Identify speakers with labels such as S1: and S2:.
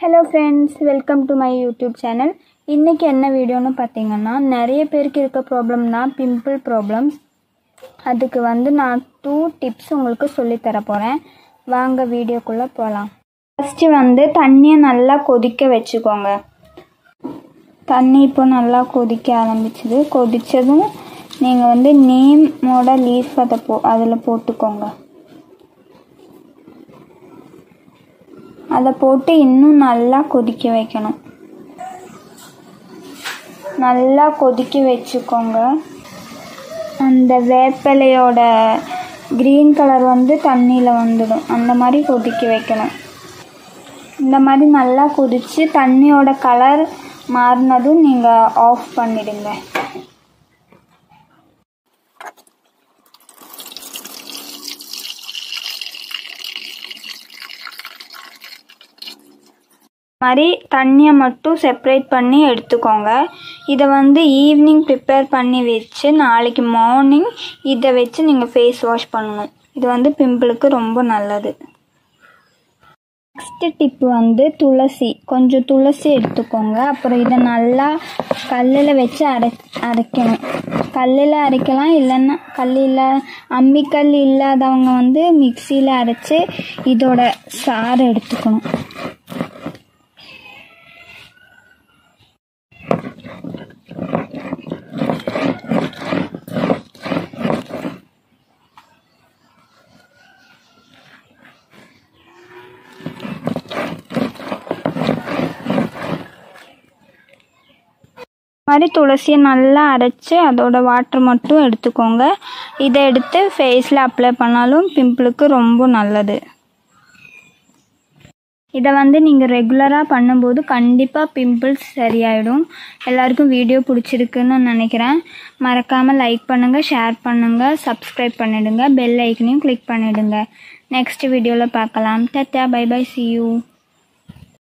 S1: Hello friends welcome to my YouTube channel இன்றைக்கி என்ன வீடியோன்னு பார்த்தீங்கன்னா நிறைய பேருக்கு இருக்க ப்ராப்ளம்னா பிம்பிள் ப்ராப்ளம்ஸ் அதுக்கு வந்து நான் டூ டிப்ஸ் உங்களுக்கு சொல்லித்தர போகிறேன் வாங்க வீடியோக்குள்ளே போகலாம் ஃபஸ்ட்டு வந்து தண்ணியை நல்லா கொதிக்க வச்சுக்கோங்க. தண்ணி இப்போ நல்லா கொதிக்க ஆரம்பிச்சிது. கொதித்ததும் நீங்கள் வந்து நேமோட லீஃப் அதை போ அதில் போட்டுக்கோங்க. அதை போட்டு இன்னும் நல்லா கொதிக்க வைக்கணும். நல்லா கொதிக்க வச்சுக்கோங்க. அந்த வேப்பிலையோட க்ரீன் கலர் வந்து தண்ணியில் வந்துடும். அந்த மாதிரி கொதிக்க வைக்கணும். இந்த மாதிரி நல்லா கொதித்து தண்ணியோட கலர் மாறினதும் நீங்கள் ஆஃப் பண்ணிடுங்க. மாதிரி தண்ணியை மட்டும் செப்ரேட் பண்ணி எடுத்துக்கோங்க. இதை வந்து ஈவினிங் ப்ரிப்பேர் பண்ணி வச்சு நாளைக்கு மார்னிங் இதை வச்சு நீங்கள் ஃபேஸ் வாஷ் பண்ணணும். இது வந்து பிம்பிளுக்கு ரொம்ப நல்லது. நெக்ஸ்ட்டு டிப் வந்து துளசி. கொஞ்சம் துளசி எடுத்துக்கோங்க. அப்புறம் இதை நல்லா கல்லில் வச்சு அரை அரைக்கணும். கல்லில் அரைக்கலாம் இல்லைன்னா கல்லில் அம்மிக்கல் இல்லாதவங்க வந்து மிக்சியில் அரைச்சி இதோட சாறு எடுத்துக்கணும். மாதிரி துளசியை நல்லா அரைச்சி அதோட வாட்டர் மட்டும் எடுத்துக்கோங்க. இதை எடுத்து ஃபேஸில் அப்ளை பண்ணாலும் பிம்பிளுக்கு ரொம்ப நல்லது. இதை வந்து நீங்கள் ரெகுலராக பண்ணும்போது கண்டிப்பாக பிம்பிள்ஸ் சரியாயிடும். எல்லாருக்கும் வீடியோ பிடிச்சிருக்குன்னு நினைக்கிறேன். மறக்காமல் லைக் பண்ணுங்கள் ஷேர் பண்ணுங்கள் சப்ஸ்கிரைப் பண்ணிவிடுங்க பெல் ஐக்கனையும் கிளிக் பண்ணிவிடுங்க நெக்ஸ்ட் வீடியோவில் பார்க்கலாம். Tata bye bye see you